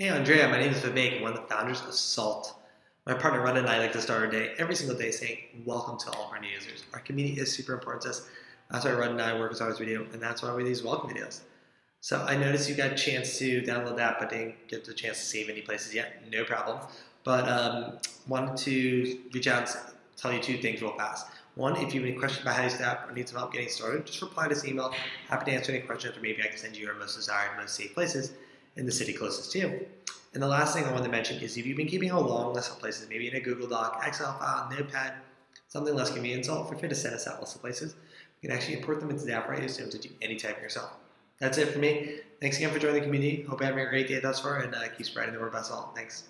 Hey Andrea, my name is Vivek, one of the founders of Salt. My partner Ron and I like to start our day every single day saying, Welcome to all of our new users. Our community is super important to us. That's why Ron and I work as always video, and that's why we do these welcome videos. So I noticed you got a chance to download that, but didn't get the chance to save any places yet. No problem. But um, wanted to reach out and tell you two things real fast. One, if you have any questions about how you start or need some help getting started, just reply to this email. Happy to answer any questions, or maybe I can send you your most desired, most safe places in the city closest to you. And the last thing I want to mention is if you've been keeping a long list of places, maybe in a Google Doc, Excel file, Notepad, something less convenient, so feel free to send us that list of places. You can actually import them into the app right so you don't have to do any typing yourself. That's it for me. Thanks again for joining the community. Hope you're having a great day thus far and uh, keep spreading the word about salt. Thanks.